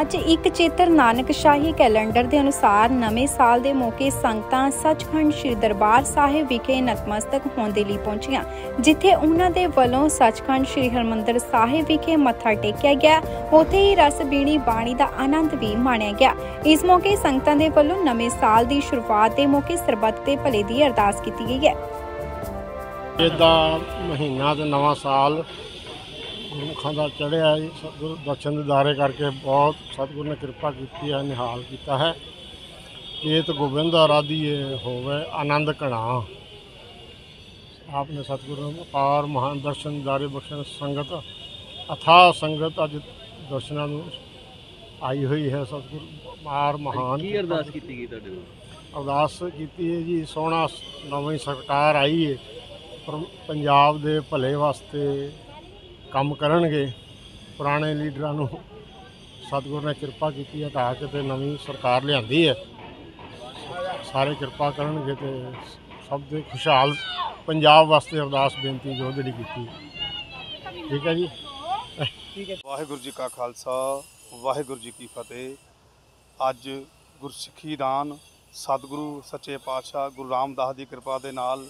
ਅੱਜ ਇੱਕ ਚੇਤਰ ਨਾਨਕ ਸ਼ਾਹੀ ਕੈਲੰਡਰ ਦੇ ਅਨੁਸਾਰ ਨਵੇਂ ਸਾਲ ਦੇ ਮੌਕੇ ਸੰਗਤਾਂ ਸੱਚਖੰਡ ਸ੍ਰੀ ਦਰਬਾਰ ਸਾਹਿਬ ਵਿਖੇ ਨਤਮਸਤਕ ਹੋਣ ਦੇ ਲਈ ਪਹੁੰਚੀਆਂ, ਜਿੱਥੇ ਉਹਨਾਂ ਦੇ ਵੱਲੋਂ ਸੱਚਖੰਡ ਸ੍ਰੀ ਹਰਮੰਦਰ ਸਾਹਿਬ ਵਿਖੇ ਮੱਥਾ ਟੇਕਿਆ ਗਿਆ। ਉੱਥੇ ਹੀ ਰਸ ਬੀਣੀ ਬਾਣੀ ਦਾ ਆਨੰਦ ਵੀ ਮਾਣਿਆ ਗਿਆ। ਇਸ ਮੌਕੇ ਸੰਗਤਾਂ ਦੇ ਵੱਲੋਂ ਨਵੇਂ ਸਾਲ ਦੀ ਸ਼ੁਰੂਆਤ ਦੇ ਮੌਕੇ ਸਰਬੱਤ ਦੇ ਭਲੇ ਦੀ ਅਰਦਾਸ ਕੀਤੀ ਗਈ ਹੈ। ਇਹਦਾ ਮਹੀਨਾ ਤੇ ਨਵਾਂ ਸਾਲ ਗੁਰਮੁਖਾਂ ਦਾ ਚੜ੍ਹਿਆ ਜੀ ਸਤਿਗੁਰ ਦਰਸ਼ਨ ਦਿਦਾਰੇ ਕਰਕੇ ਬਹੁਤ ਸਤਿਗੁਰ ਨੇ ਕਿਰਪਾ ਕੀਤੀ ਹੈ ਨਿਹਾਲ ਕੀਤਾ ਹੈ। ਏਤ ਗੋਬਿੰਦ ਆਰਾਧੀਏ ਹੋਵੇ ਆਨੰਦ ਕਣਾ ਆਪਨੇ ਸਤਿਗੁਰ ਨੂੰ ਅਪਾਰ ਮਹਾਨ ਦਰਸ਼ਨ ਦਿਦਾਰੇ ਬਖਸ਼ਣ ਸੰਗਤ ਅਥਾ ਸੰਗਤ ਅੱਜ ਦਰਸ਼ਨਾਂ ਨੂੰ ਆਈ ਹੋਈ ਹੈ। ਸਤਿਗੁਰ ਮਾਰ ਮਹਾਨ ਕੀ ਅਰਦਾਸ ਕੀਤੀ ਗਈ ਤੁਹਾਡੇ ਵੱਲੋਂ? ਅਰਦਾਸ ਕੀਤੀ ਹੈ ਜੀ ਸੋਹਣਾ ਨਵੀਂ ਸਰਕਾਰ ਆਈ ਹੈ। ਪੰਜਾਬ ਦੇ ਭਲੇ ਵਾਸਤੇ ਕੰਮ ਕਰਨਗੇ, ਪੁਰਾਣੇ ਲੀਡਰਾਂ ਨੂੰ ਸਤਿਗੁਰ ਨੇ ਕਿਰਪਾ ਕੀਤੀ ਹੈ ਹਟਾ ਕੇ ਤੇ ਨਵੀਂ ਸਰਕਾਰ ਲਿਆਂਦੀ ਹੈ। ਸਾਰੇ ਕਿਰਪਾ ਕਰਨਗੇ ਤੇ ਸਭ ਦੇ ਖੁਸ਼ਹਾਲ ਪੰਜਾਬ ਵਾਸਤੇ ਅਰਦਾਸ ਬੇਨਤੀ ਜੋ ਜਿਹੜੀ ਕੀਤੀ। ਠੀਕ ਹੈ ਜੀ? ਠੀਕ ਹੈ। ਵਾਹਿਗੁਰੂ ਜੀ ਕਾ ਖਾਲਸਾ, ਵਾਹਿਗੁਰੂ ਜੀ ਕੀ ਫਤਿਹ। ਅੱਜ ਗੁਰਸਿੱਖੀ ਦਾਨ ਸਤਿਗੁਰੂ ਸੱਚੇ ਪਾਤਸ਼ਾਹ ਗੁਰੂ ਰਾਮਦਾਸ ਦੀ ਕਿਰਪਾ ਦੇ ਨਾਲ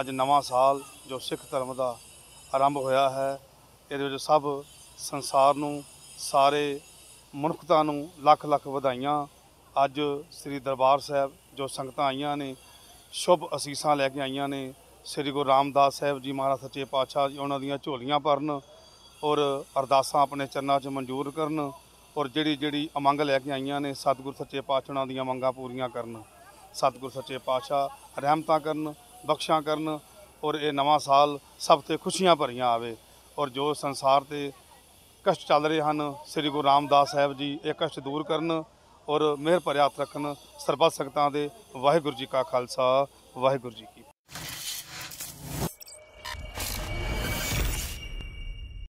ਅੱਜ ਨਵਾਂ ਸਾਲ ਜੋ ਸਿੱਖ ਧਰਮ ਦਾ ਆਰੰਭ ਹੋਇਆ ਹੈ। ਇਹਦੇ ਵਿੱਚ ਸਭ ਸੰਸਾਰ ਨੂੰ, ਸਾਰੇ ਮਨੁੱਖਤਾ ਨੂੰ ਲੱਖ ਲੱਖ ਵਧਾਈਆਂ। ਅੱਜ ਸ੍ਰੀ ਦਰਬਾਰ ਸਾਹਿਬ ਜੋ ਸੰਗਤਾਂ ਆਈਆਂ ਨੇ, ਸ਼ੁਭ ਅਸੀਸਾਂ ਲੈ ਕੇ ਆਈਆਂ ਨੇ। ਸ੍ਰੀ ਗੁਰੂ ਰਾਮਦਾਸ ਸਾਹਿਬ ਜੀ ਮਹਾਰਾਜ ਸੱਚੇ ਪਾਤਸ਼ਾਹ ਜੀ, ਉਹਨਾਂ ਦੀਆਂ ਝੋਲੀਆਂ ਭਰਨ ਔਰ ਅਰਦਾਸਾਂ ਆਪਣੇ ਚਰਨਾਂ 'ਚ ਮਨਜ਼ੂਰ ਕਰਨ ਔਰ ਜਿਹੜੀ ਜਿਹੜੀ ਅਮੰਗ ਲੈ ਕੇ ਆਈਆਂ ਨੇ, ਸਤਿਗੁਰ ਸੱਚੇ ਪਾਤਸ਼ਾਹ ਦੀਆਂ ਮੰਗਾਂ ਪੂਰੀਆਂ ਕਰਨ। ਸਤਿਗੁਰ ਸੱਚੇ ਪਾਤਸ਼ਾਹ ਰਹਿਮਤਾਂ ਕਰਨ, ਬਖਸ਼ਾਂ ਕਰਨ ਔਰ ਇਹ ਨਵਾਂ ਸਾਲ ਸਭ ਤੇ ਖੁਸ਼ੀਆਂ ਭਰੀਆਂ ਆਵੇ। ਔਰ ਜੋ ਸੰਸਾਰ ਤੇ ਕਸ਼ਟ ਚੱਲ ਰਹੇ ਹਨ, ਸ੍ਰੀ ਗੁਰੂ ਰਾਮਦਾਸ ਸਾਹਿਬ ਜੀ, ਇਹ ਕਸ਼ਟ ਦੂਰ ਕਰਨ ਔਰ ਮਿਹਰ ਭਰਿਆ ਹੱਥ ਰੱਖਣ ਸਰਬੱਤ ਸੰਗਤਾਂ ਦੇ ਵਾਹਿਗੁਰੂ ਜੀ ਕਾ ਖਾਲਸਾ, ਵਾਹਿਗੁਰੂ ਜੀ